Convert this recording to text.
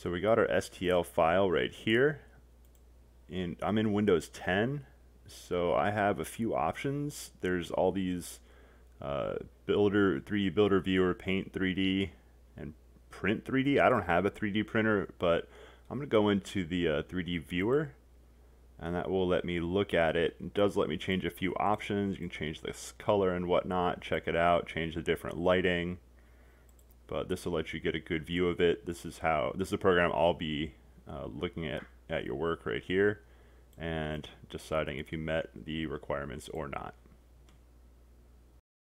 So we got our STL file right here. In, I'm in Windows 10, so I have a few options. There's all these uh, Builder 3D Builder Viewer, Paint 3D, and Print 3D. I don't have a 3D printer, but I'm going to go into the uh, 3D Viewer, and that will let me look at it. It does let me change a few options. You can change this color and whatnot. Check it out. Change the different lighting. But this will let you get a good view of it. This is how this is a program I'll be uh, looking at at your work right here and deciding if you met the requirements or not.